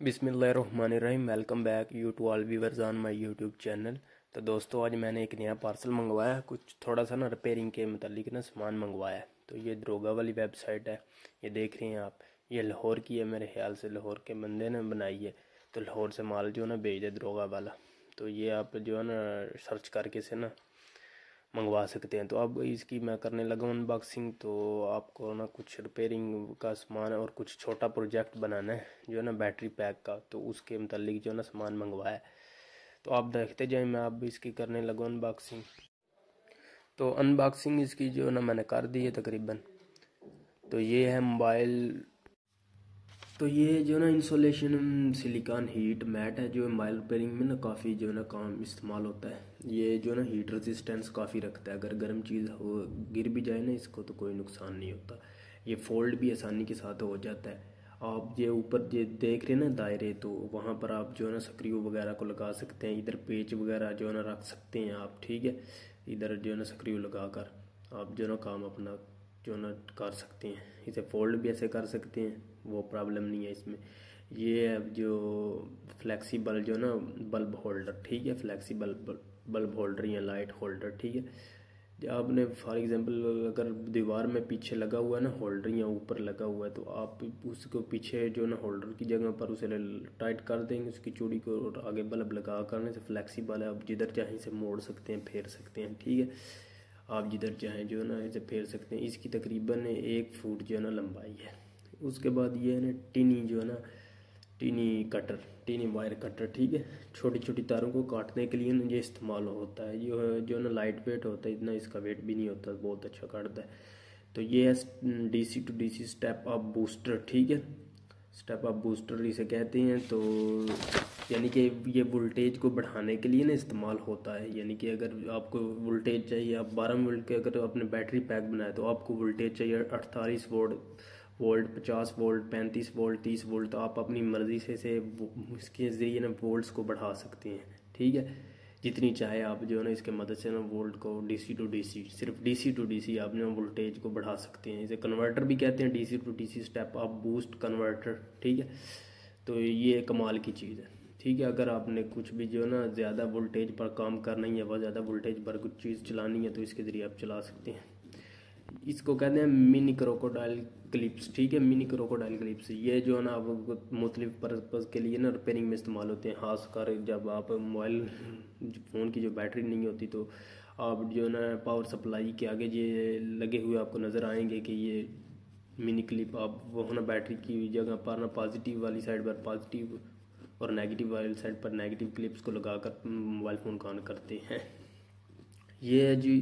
बिसमीम welcome back you to all viewers on my YouTube channel. तो दोस्तों, आज मैंने एक नया पार्सल मंगवाया कुछ थोड़ा सा ना रिपेयरिंग के मतलब ना सामान मंगवाया है। तो ये द्रोगा वाली वेबसाइट है। ये देख रहे हैं आप। ये लाहौर की है मेरे ख्याल से। लाहौर के बंदे ने बनाई है। तो लाहौर से माल जो है ना भेज दे द्रोगा वाला। तो ये आप जो है ना सर्च करके से ना मंगवा सकते हैं। तो अब इसकी मैं करने लगा अनबॉक्सिंग तो आपको ना कुछ रिपेयरिंग का सामान और कुछ छोटा प्रोजेक्ट बनाना है, जो है ना बैटरी पैक का। तो उसके मतलब जो है ना सामान मंगवाया तो आप देखते जाए, मैं अब इसकी करने लगा अनबॉक्सिंग तो अनबॉक्सिंग इसकी जो है ना मैंने कर दी है तकरीबन। तो ये है मोबाइल तो ये जो ना इंसोलेशन सिलिकॉन हीट मैट है, जो मोबाइल रिपेयरिंग में ना काफ़ी जो ना काम इस्तेमाल होता है। ये जो ना हीट रेजिस्टेंस काफ़ी रखता है। अगर गर्म चीज़ हो, गिर भी जाए ना इसको तो कोई नुकसान नहीं होता। ये फोल्ड भी आसानी के साथ हो जाता है। आप ये ऊपर ये देख रहे ना दायरे तो वहाँ पर आप जो है ना सक्रियो वगैरह को लगा सकते हैं। इधर पेच वगैरह जो है ना रख सकते हैं आप, ठीक है? इधर जो है ना सक्रियो लगा कर आप जो है ना काम अपना जो है ना कर सकते हैं। इसे फोल्ड भी ऐसे कर सकते हैं। वो प्रॉब्लम नहीं है इसमें। ये है जो फ्लेक्सिबल जो ना बल्ब होल्डर ठीक है? फ्लेक्सिबल बल्ब होल्डर या लाइट होल्डर ठीक है? आपने फॉर एग्जांपल अगर दीवार में पीछे लगा हुआ है ना होल्डर या ऊपर लगा हुआ है तो आप उसको पीछे जो ना होल्डर की जगह पर उसे टाइट कर देंगे, उसकी चूड़ी को और आगे बल्ब लगा करने से फ्लेक्सिबल है। आप जिधर चाहें इसे मोड़ सकते हैं, फेर सकते हैं, ठीक है? आप जिधर चाहें जो ना इसे फेर सकते हैं। इसकी तकरीबन एक फुट जो है ना लंबाई है। उसके बाद ये है ना, टीनी जो है ना, tiny cutter, tiny wire cutter, ठीक है? छोटी छोटी तारों को काटने के लिए ना ये इस्तेमाल होता है। जो जो है ना लाइट वेट होता है, इतना इसका वेट भी नहीं होता, बहुत अच्छा काटता है। तो ये है DC to DC step up booster ठीक है? स्टेप अप बूस्टर इसे कहते हैं तो यानी कि ये वोल्टेज को बढ़ाने के लिए ना इस्तेमाल होता है। यानी कि अगर आपको वोल्टेज चाहिए, आप बारह वोल्ट के अगर अपने बैटरी पैक बनाया तो आपको वोल्टेज चाहिए अड़तालीस वोल्ट वोल्ट, पचास वोल्ट, पैंतीस वोल्ट, तीस वोल्ट तो आप अपनी मर्ज़ी से से इसके ज़रिए ना वोल्ट्स को बढ़ा सकते हैं, ठीक है? जितनी चाहे आप जो है ना इसके मदद से ना वोल्ट को डीसी टू डीसी, सिर्फ़ डीसी टू डीसी आप ना वोल्टेज को बढ़ा सकते हैं। इसे कन्वर्टर भी कहते हैं, डीसी टू डीसी स्टेप आप बूस्ट कन्वर्टर, ठीक है? तो ये कमाल की चीज़ है, ठीक है? अगर आपने कुछ भी जो है ना ज़्यादा वोल्टेज पर काम करना ही है वह ज़्यादा वोल्टेज पर कुछ चीज़ चलानी है तो इसके ज़रिए आप चला सकते हैं। इसको कहते हैं मिनी क्रोकोडाइल क्लिप्स, ठीक है? Mini crocodile clips. ये जो है ना आप मुख्तलिफ़ पर्पज़ के लिए ना रिपेयरिंग में इस्तेमाल होते हैं। खास कर जब आप मोबाइल, फ़ोन की जो बैटरी नहीं होती तो आप जो है ना पावर सप्लाई के आगे ये लगे हुए आपको नज़र आएँगे कि ये मिनी क्लिप, आप वो ना बैटरी की जगह पर ना पॉजिटिव वाली साइड पर पॉजिटिव और नेगेटिव वाली साइड पर नेगेटिव क्लिप्स को लगाकर मोबाइल फ़ोन को ऑन करते हैं। ये है जी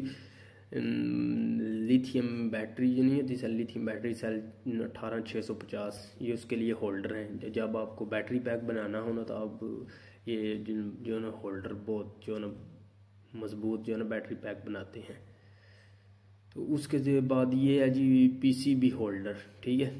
लिथियम बैटरी जो नहीं होती सेल लिथियम बैटरी सेल अठारह छः सौ पचास, ये उसके लिए होल्डर हैं। जब आपको बैटरी पैक बनाना हो ना तो आप ये जो ना होल्डर बहुत, जो ना मज़बूत, जो ना बैटरी पैक बनाते हैं। तो उसके बाद ये है जी पीसीबी होल्डर ठीक है?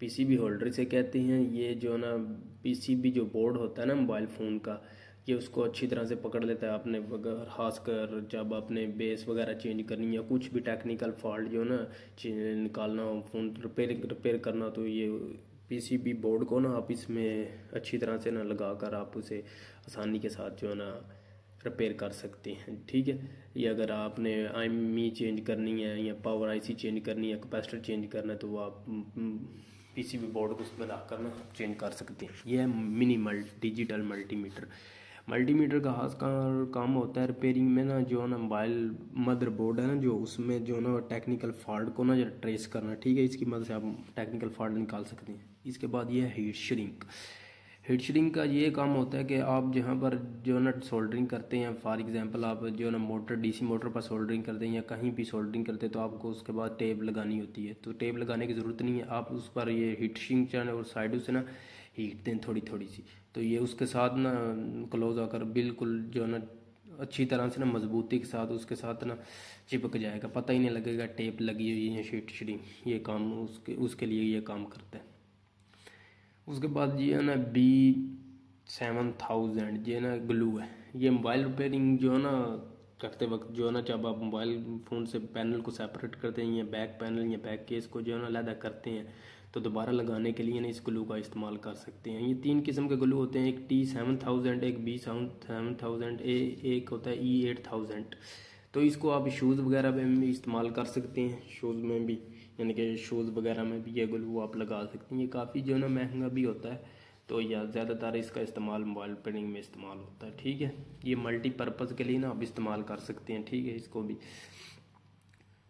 पीसीबी होल्डर से कहते हैं, ये जो ना पीसीबी जो बोर्ड होता है ना मोबाइल फ़ोन का ये उसको अच्छी तरह से पकड़ लेता है आपने अगर खास कर जब अपने बेस वगैरह चेंज करनी या कुछ भी टेक्निकल फॉल्ट जो ना निकालना हो फ़ोन रिपेयर रिपेयर करना तो ये पीसीबी बोर्ड को ना आप इसमें अच्छी तरह से ना लगा कर आप उसे आसानी के साथ जो है ना रिपेयर कर सकते हैं। ठीक है? या अगर आपने आई चेंज करनी है या पावर आईसी चेंज करनी है कैपेसिटर चेंज करना है तो वो आप पीसीबी बोर्ड को उसमें लगा कर ना चेंज कर सकते हैं। ये है मिनिमल डिजिटल मल्टीमीटर मल्टीमीटर का खास काम होता है रिपेयरिंग में ना जो है ना मोबाइल मदर बोर्ड है ना, जो उसमें जो ना टेक्निकल फॉल्ट को ना जो ट्रेस करना, ठीक है? इसकी मदद से आप टेक्निकल फॉल्ट निकाल सकते हैं। इसके बाद ये है हीट श्रिंक हीट श्रिंक का ये काम होता है कि आप जहाँ पर जो ना सोल्डरिंग करते हैं फॉर एग्जांपल आप जो ना मोटर डीसी मोटर पर सोल्डरिंग करते हैं या कहीं भी सोल्डरिंग करते हैं तो आपको उसके बाद टेप लगानी होती है। तो टेप लगाने की ज़रूरत नहीं है। आप उस पर ये हीट श्रिंक चाहे और साइडों से ना हीट दें थोड़ी थोड़ी सी। तो ये उसके साथ ना क्लोज आकर बिल्कुल जो है ना, अच्छी तरह से ना मजबूती के साथ, उसके साथ ना चिपक जाएगा। पता ही नहीं लगेगा टेप लगी हुई है शीट श्रिंक ये काम उसके उसके लिए ये काम करता है। उसके बाद ये है ना बी सेवन थाउज़ेंड ये ना ग्लू है। ये मोबाइल रिपेयरिंग जो है ना, करते वक्त जो है ना, जब आप मोबाइल फ़ोन से पैनल को सेपरेट करते हैं, या बैक पैनल या बैक केस को जो है ना अलहदा करते हैं तो दोबारा लगाने के लिए ना इस ग्लू का इस्तेमाल कर सकते हैं। ये तीन किस्म के ग्लू होते हैं, एक टी सेवन थाउज़ेंड एक बी सेवन थाउज़ेंड ए, एक होता है ई एट थाउज़ेंड तो इसको आप शूज़ वगैरह में भी इस्तेमाल कर सकते हैं शूज़ में भी, यानी कि शूज़ वगैरह में भी ये ग्लू आप लगा सकते हैं। ये काफ़ी जो है ना महँगा भी होता है तो या ज़्यादातर इसका इस्तेमाल मोबाइल पेंटिंग में इस्तेमाल होता है, ठीक है? ये मल्टीपर्पज़ के लिए ना आप इस्तेमाल कर सकते हैं, ठीक है? इसको भी।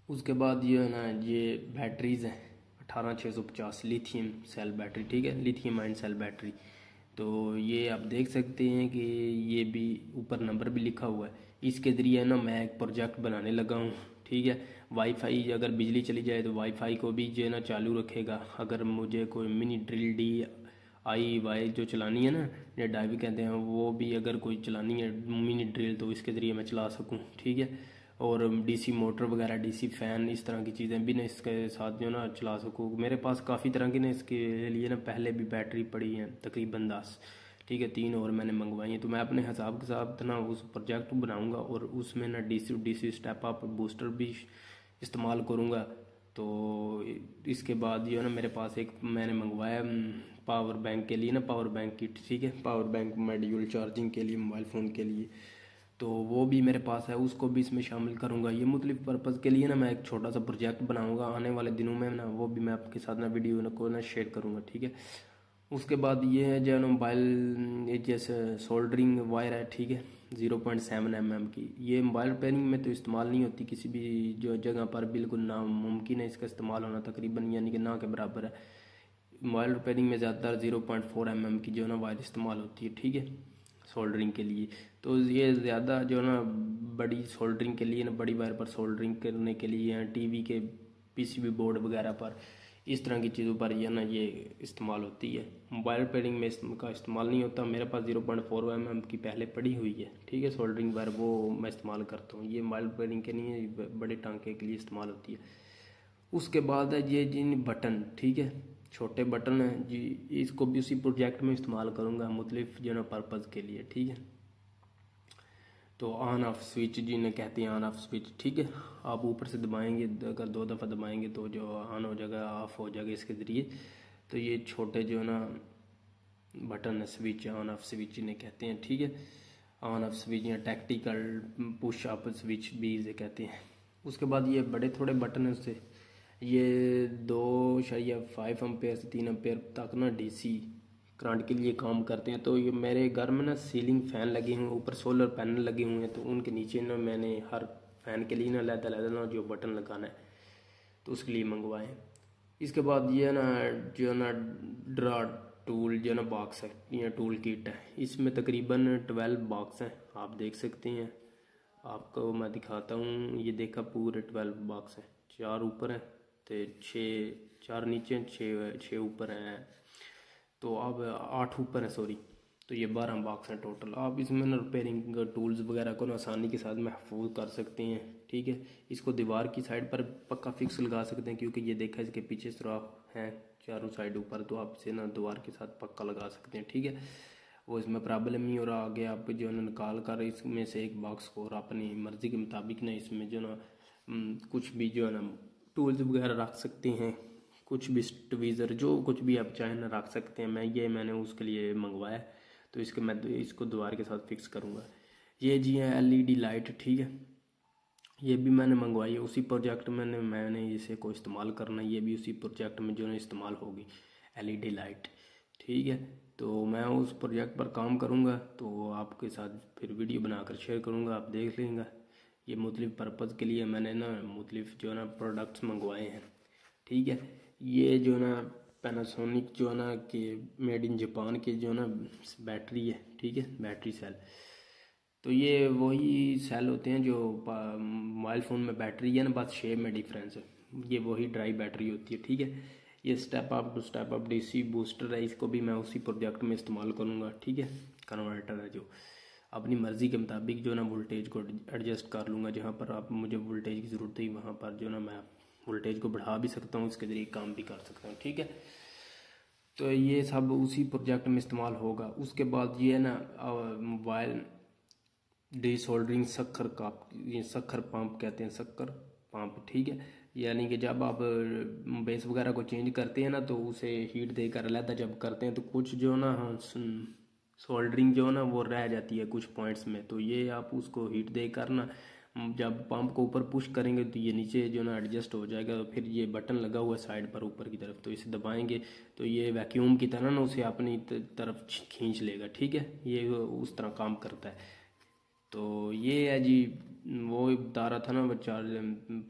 उसके बाद ये है ना, ये बैटरीज़ हैं। अठारह छः सौ पचास लिथियम सेल बैटरी, ठीक है? लिथियम आइन सेल बैटरी। तो ये आप देख सकते हैं कि ये भी ऊपर नंबर भी लिखा हुआ है। इसके ज़रिए ना मैं एक प्रोजेक्ट बनाने लगा हूँ, ठीक है? वाईफाई अगर बिजली चली जाए तो वाईफाई को भी जो है ना चालू रखेगा। अगर मुझे कोई mini drill D I Y जो चलानी है ना या डाइव कहते हैं, वो भी अगर कोई चलानी है मिनी ड्रिल तो इसके ज़रिए मैं चला सकूँ, ठीक है? और डीसी मोटर वगैरह डीसी फ़ैन इस तरह की चीज़ें भी ना इसके साथ जो ना चला सकूँ। मेरे पास काफ़ी तरह की ना इसके लिए ना पहले भी बैटरी पड़ी है, तकरीबन दस। ठीक है, तीन और मैंने मंगवाई हैं तो मैं अपने हिसाब के साथ ना उस प्रोजेक्ट बनाऊँगा और उसमें ना D C D C step up booster भी इस्तेमाल करूँगा। तो इसके बाद जो है ना मेरे पास एक मैंने मंगवाया पावर बैंक के लिए ना पावर बैंक किट ठीक है? पावर बैंक मेड्यूल चार्जिंग के लिए मोबाइल फ़ोन के लिए। तो वो भी मेरे पास है, उसको भी इसमें शामिल करूँगा। ये मुख्तलिफ़ पर्पज़ के लिए ना मैं एक छोटा सा प्रोजेक्ट बनाऊँगा। आने वाले दिनों में ना वो भी मैं आपके साथ ना वीडियो को ना शेयर करूँगा, ठीक है? उसके बाद ये है जो है ना मोबाइल जैसे सोल्डरिंग वायर है, ठीक है? Zero point seven M M की। ये मोबाइल रिपेयरिंग में तो इस्तेमाल नहीं होती किसी भी जो जगह पर, बिल्कुल नामुमकिन है इसका इस्तेमाल होना तकरीबन, यानी कि ना के बराबर है। मोबाइल रिपेयरिंग में ज़्यादातर zero point four M M की जो है ना वायर इस्तेमाल होती है, ठीक है? सोल्डरिंग के लिए। तो ये ज़्यादा जो है ना, बड़ी सोल्डरिंग के लिए ना, बड़ी वायर पर सोल्डरिंग करने के लिए या टीवी के पीसीबी बोर्ड वगैरह पर इस तरह की चीज़ों पर यह ना ये इस्तेमाल होती है। मोबाइल पेडिंग में इसका इस्तेमाल नहीं होता। मेरे पास zero point four M M की पहले पड़ी हुई है। ठीक है सोल्डरिंग वायर वो मैं इस्तेमाल करता हूँ। ये मोबाइल पेडिंग के लिए बड़े टांके के लिए इस्तेमाल होती है। उसके बाद है ये जिन बटन, ठीक है? छोटे बटन हैं। जी, इसको भी उसी प्रोजेक्ट में इस्तेमाल करूँगा मुख्तलिफ़, जो ना पर्पज़ के लिए। ठीक है? तो ऑन ऑफ़ स्विच जिन्हें कहते हैं ऑन ऑफ़ स्विच ठीक है? आप ऊपर से दबाएँगे, अगर दो दफ़ा दबाएँगे तो जो ऑन हो जाएगा ऑफ़ हो जाएगा इसके ज़रिए। तो ये छोटे जो ना button switch on off switch जिन्हें कहते हैं, ठीक है? ऑन ऑफ़ स्विच या टैक्टिकल पुश अप स्विच भी इसे कहते हैं। उसके बाद ये बड़े थोड़े बटन हैं उससे ये दो, शायद फाइव अम्पेयर से तीन अम्पेयर तक ना डीसी करंट के लिए काम करते हैं तो ये मेरे घर में ना सीलिंग फ़ैन लगे हुए हैं, ऊपर सोलर पैनल लगे हुए हैं तो उनके नीचे ना मैंने हर फ़ैन के लिए ना लहदा लहदा ना जो बटन लगाना है तो उसके लिए मंगवाए इसके बाद ये ना, जो ना ड्रा टूल जो ना बॉक्स है, ये टूल किट है, इसमें तकरीबन ट्वेल्व बॉक्स हैं, आप देख सकते हैं। आपको मैं दिखाता हूँ, ये देखा पूरे ट्वेल्व बॉक्स हैं, चार ऊपर हैं तो छः, चार नीचे छः छः ऊपर हैं। तो अब आठ ऊपर है सॉरी तो ये बारह बॉक्स हैं टोटल आप इसमें ना रिपेयरिंग टूल्स वगैरह को ना आसानी के साथ महफूज कर सकते हैं, ठीक है? इसको दीवार की साइड पर पक्का फिक्स लगा सकते हैं, क्योंकि ये देखा इसके पीछे सुराख हैं चारों साइड ऊपर तो आप इसे ना दीवार के साथ पक्का लगा सकते हैं, ठीक है? वो इसमें प्रॉब्लम नहीं हो रहा आगे आप जो है ना निकाल कर इसमें से एक बॉक्स को और अपनी मर्ज़ी के मुताबिक ना इसमें जो ना कुछ भी जो है ना टूल्स वगैरह रख सकते हैं। कुछ भी ट्वीज़र, जो कुछ भी आप चाहें ना रख सकते हैं। मैं ये मैंने उसके लिए मंगवाया तो इसके मैं इसको द्वार के साथ फिक्स करूँगा। ये जी है एलईडी लाइट, ठीक है? ये भी मैंने मंगवाई है। उसी प्रोजेक्ट में मैंने इसे को इस्तेमाल करना ये भी उसी प्रोजेक्ट में जो है इस्तेमाल होगी, एलईडी लाइट, ठीक है? तो मैं उस प्रोजेक्ट पर काम करूँगा तो आपके साथ फिर वीडियो बनाकर शेयर करूँगा। आप देख लेंगे। ये मुख्तलिफ़ पर्पज़ के लिए मैंने ना, मुख्तलिफ़ जो है ना प्रोडक्ट्स मंगवाए हैं, ठीक है? ये जो है ना पैनासोनिक जो है ना कि मेड इन जापान के जो है ना बैटरी है, ठीक है बैटरी सेल तो ये वही सेल होते हैं जो मोबाइल फ़ोन में बैटरी है ना, बस शेप में डिफरेंस है. ये वही ड्राई बैटरी होती है, ठीक है. ये step up to step up DC booster है, इसको भी मैं उसी प्रोजेक्ट में इस्तेमाल करूँगा, ठीक है. कन्वर्टर है जो. अपनी मर्ज़ी के मुताबिक जो ना वोल्टेज को एडजस्ट कर लूँगा, जहाँ पर आप, मुझे वोल्टेज की ज़रूरत है, वहाँ पर जो ना मैं वोल्टेज को बढ़ा भी सकता हूँ, इसके ज़रिए काम भी कर सकता हूँ, ठीक है? तो ये सब उसी प्रोजेक्ट में इस्तेमाल होगा। उसके बाद ये है ना मोबाइल डी सोल्डरिंग शक्कर का ये शक्कर पंप कहते हैं शक्कर पंप ठीक है? यानी कि जब आप बेस वगैरह को चेंज करते हैं ना तो उसे हीट देकर अलहदा जब करते हैं तो कुछ जो ना सोल्डरिंग जो ना, वो रह जाती है कुछ पॉइंट्स में। तो ये आप उसको हीट देकर ना जब पंप को ऊपर पुश करेंगे तो ये नीचे जो ना एडजस्ट हो जाएगा फिर ये बटन लगा हुआ साइड पर ऊपर की तरफ़ तो इसे दबाएँगे तो ये वैक्यूम की तरह ना उसे अपनी तरफ़ खींच लेगा, ठीक है? ये उस तरह काम करता है। तो ये है जी, वो बता रहा था ना चार्ज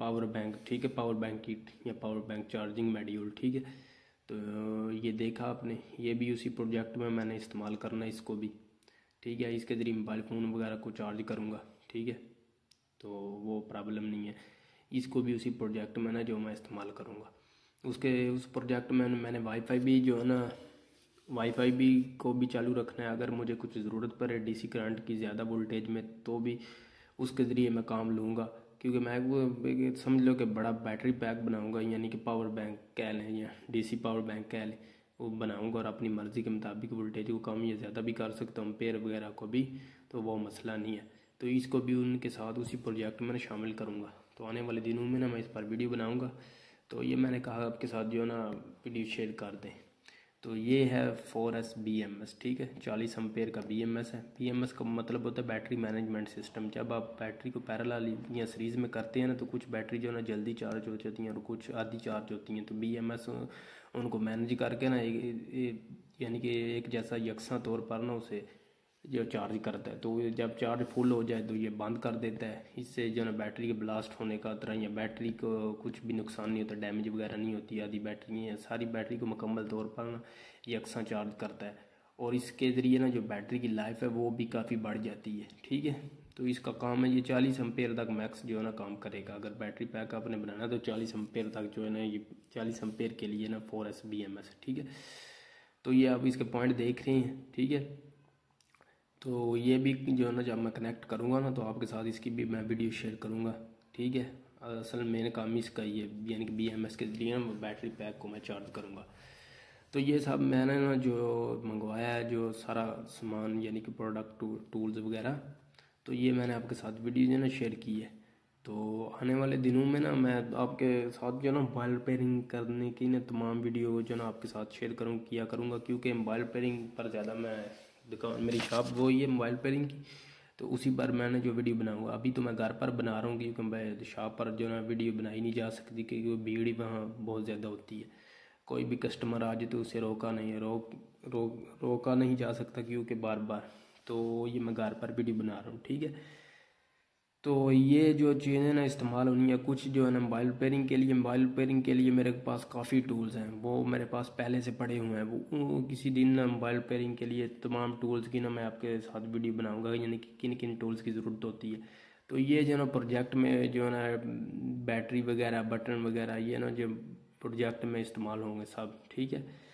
पावर बैंक ठीक है? पावर बैंक किट या पावर बैंक चार्जिंग मेड्यूल ठीक है? तो ये देखा आपने, ये भी उसी प्रोजेक्ट में मैंने इस्तेमाल करना है इसको भी, ठीक है? इसके ज़रिए मोबाइल फ़ोन वगैरह को चार्ज करूँगा, ठीक है? तो वो प्रॉब्लम नहीं है। इसको भी उसी प्रोजेक्ट में ना जो मैं इस्तेमाल करूँगा। उसके, उस प्रोजेक्ट में मैंने वाईफाई भी जो है ना वाईफाई भी को भी चालू रखना है। अगर मुझे कुछ ज़रूरत पड़े डीसी करंट की ज़्यादा वोल्टेज में तो भी उसके ज़रिए मैं काम लूँगा। क्योंकि मैं वो, समझ लो कि बड़ा बैटरी पैक बनाऊँगा, यानी कि पावर बैंक कह लें या डीसी पावर बैंक कह लें, वो बनाऊँगा और अपनी मर्ज़ी के मुताबिक वोल्टेज को कम या ज़्यादा भी कर सकता हूँ पेयर वगैरह को भी तो वो मसला नहीं है। तो इसको भी उनके साथ उसी प्रोजेक्ट में शामिल करूँगा। तो आने वाले दिनों में ना मैं इस पर वीडियो बनाऊँगा। तो ये मैंने कहा आपके साथ जो ना वीडियो शेयर कर दें। तो ये है four S B M S ठीक है? चालीस एम्पेयर का बी एम एस है। बी एम एस का मतलब होता है बैटरी मैनेजमेंट सिस्टम जब आप बैटरी को पैरल या सीरीज़ में करते हैं ना तो कुछ बैटरी जो है ना जल्दी चार्ज हो जाती हैं और कुछ आधी चार्ज होती हैं। तो बी एम एस उनको मैनेज करके ना यानी कि एक जैसा यकसा तौर पर ना उसे जो चार्ज करता है। तो जब चार्ज फुल हो जाए तो ये बंद कर देता है। इससे जो है बैटरी के ब्लास्ट होने का तरह या बैटरी को कुछ भी नुकसान नहीं होता डैमेज वगैरह नहीं होती, आधी बैटरी है। सारी बैटरी को मुकम्मल तौर पर ना यकसा चार्ज करता है। और इसके ज़रिए ना जो बैटरी की लाइफ है वो भी काफ़ी बढ़ जाती है। ठीक है? तो इसका काम है ये चालीस अम्पेयर तक मैक्स जो है ना काम करेगा। अगर बैटरी पैक आपने बनाना तो चालीस अम्पेयर तक जो है ना ये चालीस अम्पेयर के लिए ना four S B M S ठीक है? तो ये आप इसके पॉइंट देख रहे हैं। ठीक है? तो ये भी जो है ना, जब मैं कनेक्ट करूँगा ना तो आपके साथ इसकी भी मैं वीडियो शेयर करूँगा, ठीक है? असल मेन काम इसका ये यानी कि बी एम एस के ज़रिए ना बैटरी पैक को मैं चार्ज करूँगा। तो ये सब मैंने ना जो मंगवाया है, जो सारा सामान, यानी कि प्रोडक्ट टूल्स वगैरह तो ये मैंने आपके साथ वीडियो जो ना शेयर की है। तो आने वाले दिनों में ना, मैं आपके साथ जो ना मोबाइल रिपेयरिंग करने की ना, तमाम वीडियो जो ना, आपके साथ शेयर करूँ, किया करूँगा, क्योंकि मोबाइल रिपेयरिंग पर ज़्यादा मैं दुकान मेरी शॉप वो ही मोबाइल पेयरिंग की। तो उसी पर मैंने जो वीडियो बनाऊँगा अभी तो मैं घर पर बना रहा हूँ क्योंकि मैं शॉप पर जो ना वीडियो बनाई नहीं जा सकती क्योंकि भीड़ वहाँ बहुत ज़्यादा होती है। कोई भी कस्टमर आ जाए तो उसे रोका नहीं है रोक रोक, रोका नहीं जा सकता क्योंकि बार बार तो ये मैं घर पर वीडियो बना रहा हूँ, ठीक है? तो ये जो चीज़ें ना इस्तेमाल होनी है, कुछ जो है ना मोबाइल रिपेयरिंग के लिए मोबाइल रिपेयरिंग के लिए मेरे पास काफ़ी टूल्स हैं। वो मेरे पास पहले से पड़े हुए हैं। वो किसी दिन ना मोबाइल रिपेयरिंग के लिए तमाम टूल्स की ना मैं आपके साथ वीडियो बनाऊँगा, यानी कि किन किन टूल्स की ज़रूरत होती है। तो ये जो ना प्रोजेक्ट में जो है ना बैटरी वगैरह बटन वगैरह, ये ना जो प्रोजेक्ट में इस्तेमाल होंगे सब, ठीक है?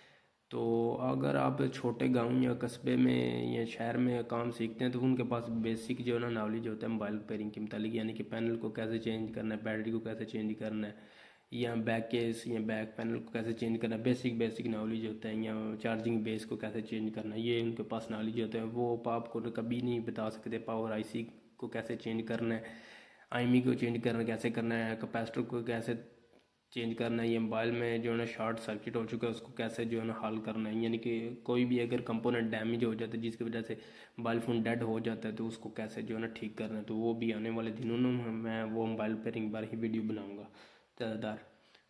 तो अगर आप छोटे गाँव या कस्बे में या शहर में काम सीखते हैं तो उनके पास बेसिक जो है ना नॉलेज होता है मोबाइल रिपेयरिंग के मतलब यानी कि पैनल को कैसे चेंज करना है बैटरी को कैसे चेंज करना है, या बैक केस या बैक पैनल को कैसे चेंज करना है बेसिक बेसिक नॉलेज होता है, या चार्जिंग बेस को कैसे चेंज करना है, ये उनके पास नॉलेज होता है। वो आपको कभी नहीं बता सकते पावर आईसी को कैसे चेंज करना है आई को चेंज करना कैसे करना है कैपेसिटर को कैसे चेंज करना है, ये मोबाइल में जो है ना शॉर्ट सर्किट हो चुका है, उसको कैसे जो है ना हल करना है? यानी कि कोई भी अगर कंपोनेंट डैमेज हो जाता है, जिसकी वजह से मोबाइल फ़ोन डेड हो जाता है तो उसको कैसे जो है ना ठीक करना है? तो वो भी आने वाले दिनों में मैं वो मोबाइल पेयरिंग बार ही वीडियो बनाऊँगा। ज़्यादातर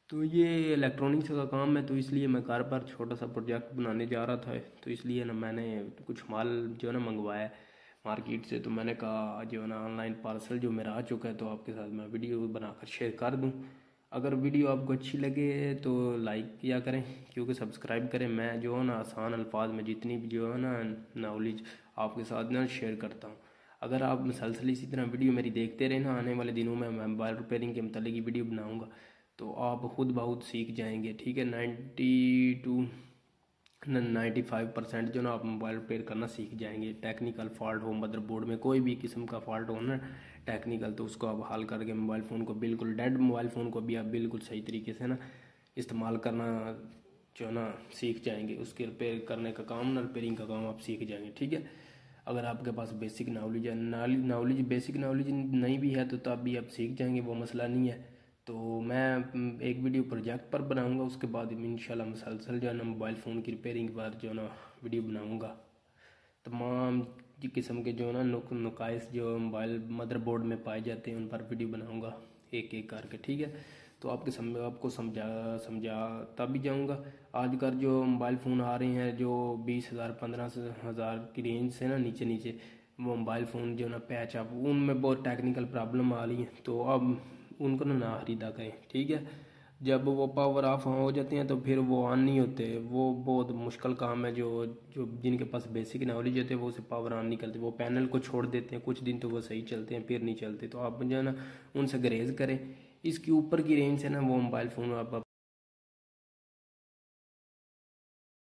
तो ये इलेक्ट्रॉनिक्स का काम है तो इसलिए मैं घर पर छोटा सा प्रोजेक्ट बनाने जा रहा था तो इसलिए ना मैंने कुछ माल जो है ना मंगवाया मार्केट से। तो मैंने कहा जो है ना ऑनलाइन पार्सल जो मेरा आ चुका है तो आपके साथ मैं वीडियो बनाकर शेयर कर दूँ। अगर वीडियो आपको अच्छी लगे तो लाइक किया करें, क्योंकि सब्सक्राइब करें। मैं जो है ना, आसान अल्फाज में जितनी भी जो है ना नॉलेज आपके साथ ना शेयर करता हूँ। अगर आप मसलसल इसी तरह वीडियो मेरी देखते रहे ना, आने वाले दिनों में मैं मोबाइल रिपेयरिंग के मतलब की वीडियो बनाऊँगा तो आप खुद बहुत सीख जाएँगे, ठीक है? Ninety two ninety five percent जो ना आप मोबाइल रिपेयर करना सीख जाएँगे। टेक्निकल फॉल्ट हो मदरबोर्ड में कोई भी किस्म का फॉल्ट हो ना टेक्निकल तो उसको आप हल करके मोबाइल फ़ोन को बिल्कुल डेड मोबाइल फ़ोन को भी आप बिल्कुल सही तरीके से ना इस्तेमाल करना जो ना सीख जाएँगे। उसके रिपेयर करने का काम ना रिपेयरिंग का काम आप सीख जाएँगे, ठीक है? अगर आपके पास बेसिक नॉलेज है नॉलेज बेसिक नॉलेज नहीं भी है तो तब भी आप सीख जाएँगे, वो मसला नहीं है। तो मैं एक वीडियो प्रोजेक्ट पर बनाऊँगा, उसके बाद इंशाल्लाह मसलसल जो है ना मोबाइल फ़ोन की रिपेयरिंग पर जो है ना वीडियो बनाऊँगा। तमाम किस्म के जो है ना नुक, नुकाइस जो मोबाइल मदरबोर्ड में पाए जाते हैं, उन पर वीडियो बनाऊँगा, एक एक करके, ठीक है? तो आपके समझ आपको समझा, समझाता भी जाऊँगा। आजकल जो मोबाइल फ़ोन आ रहे हैं, जो बीस हज़ार, पंद्रह हज़ार की रेंज से ना नीचे नीचे मोबाइल फ़ोन जो ना पैच अप उनमें बहुत टेक्निकल प्रॉब्लम आ रही है। तो अब उनको ना खरीदा करें, ठीक है? जब वो पावर ऑफ़ हो जाते हैं तो फिर वो ऑन नहीं होते। वो बहुत मुश्किल काम है जो जो जिनके पास बेसिक नॉलेज होते हैं, वो उसे पावर ऑन नहीं करते। वो पैनल को छोड़ देते हैं, कुछ दिन तो वो सही चलते हैं, फिर नहीं चलते। तो आप जो है ना, उनसे ग्रेज करें। इसके ऊपर की रेंज से ना, वो मोबाइल फ़ोन आप